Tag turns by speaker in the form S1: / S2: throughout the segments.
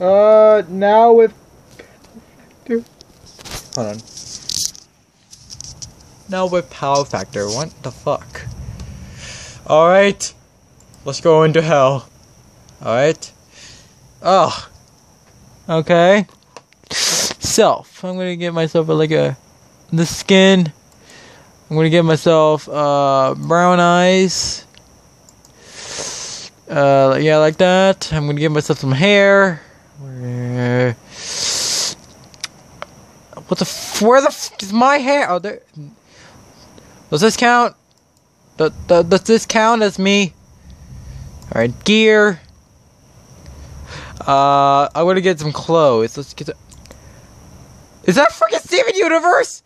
S1: Uh, now with. Hold on. Now with Power Factor. What the fuck? Alright. Let's go into hell. Alright. Oh. Okay. Self. I'm gonna get myself a, like a. The skin. I'm gonna get myself uh, brown eyes. Uh, yeah, like that. I'm gonna give myself some hair. Where? What the? F- where the? F- is my hair? Oh, there. Does this count? Does, does this count as me? All right, gear. Uh, I'm gonna get some clothes. Let's get. Is that freaking Steven Universe?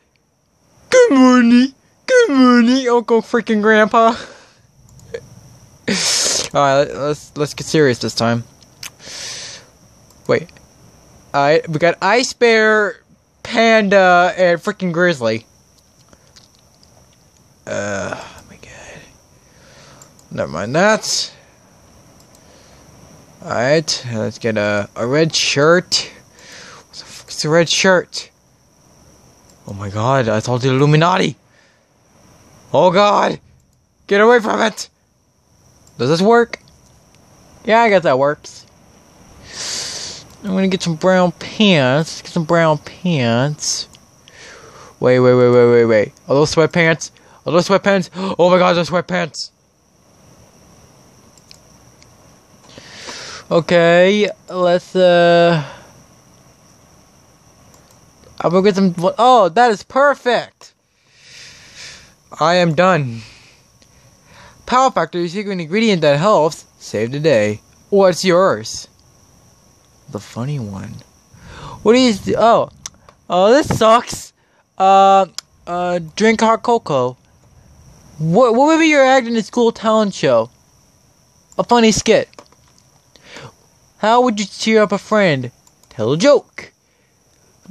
S1: Good morning. Good morning, Uncle freaking Grandpa. Alright, let's let's get serious this time. Wait. Alright, we got Ice Bear, Panda, and freaking Grizzly. Uh, oh my god. Never mind that. Alright, let's get a, a red shirt. What the fuck is a red shirt? Oh my god, I told the Illuminati! Oh god! Get away from it! Does this work? Yeah, I guess that works. I'm gonna get some brown pants. Get some brown pants. Wait, wait, wait, wait, wait, wait. Are those sweatpants? Are those sweatpants? Oh my god, those sweatpants! Okay, let's, uh... I'm gonna get some. Oh, that is perfect! I am done. Power Factor is secret ingredient that helps save the day. What's yours? The funny one. What What is the, oh oh this sucks. Uh uh drink hot cocoa. What what would be your act in a school talent show? A funny skit. How would you cheer up a friend? Tell a joke.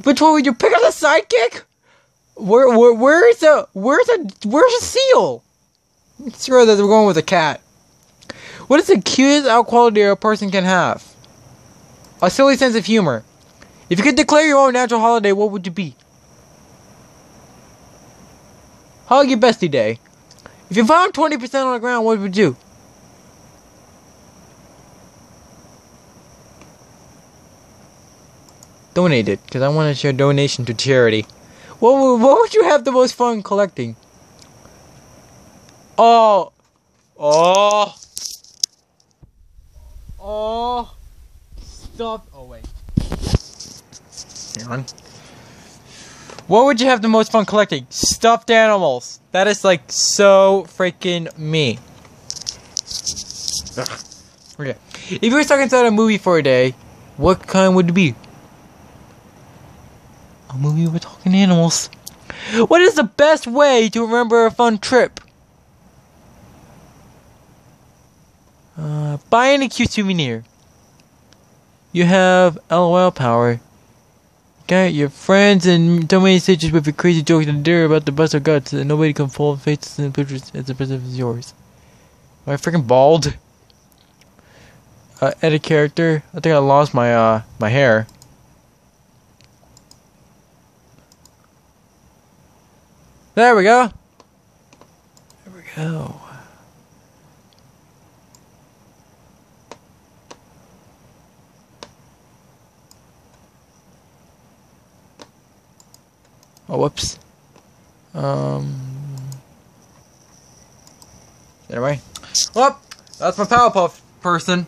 S1: Which one would you pick up the sidekick? Where where where's a where's a where's a seal? It's that we're going with a cat. What is the cutest out quality a person can have? A silly sense of humor. If you could declare your own natural holiday, what would it be? Hug your bestie day. If you found 20% on the ground, what would you do? Donate it, because I want to share donation to charity. What, would- what would you have the most fun collecting? Oh. Oh. Oh. Stop. Oh, wait. Hang on. What would you have the most fun collecting? Stuffed animals. That is like so freaking me. Ugh. Okay. If you were stuck inside a movie for a day, what kind would it be? A movie with talking animals. What is the best way to remember a fun trip? Uh, buying a cute souvenir. You have LOL power. Got your friends and so many stitches with your crazy jokes and dare about the bust of guts that nobody can fold faces and pictures as impressive as yours. Am I freaking bald? Uh, edit character. I think I lost my uh my hair. There we go. There we go. Oh, whoops. Um. Anyway. Well, that's my Powerpuff person.